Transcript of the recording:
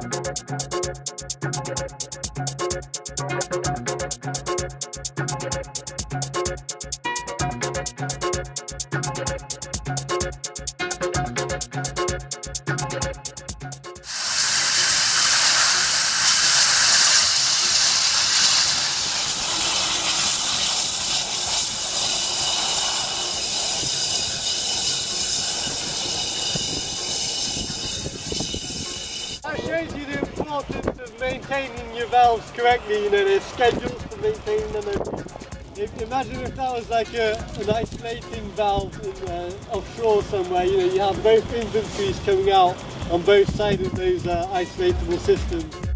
That importance of maintaining your valves correctly. You know, there's schedules for maintaining them. If, imagine if that was like a, an isolating valve in, uh, offshore somewhere. You know, you have both inventories coming out on both sides of those uh, isolatable systems.